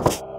Oi,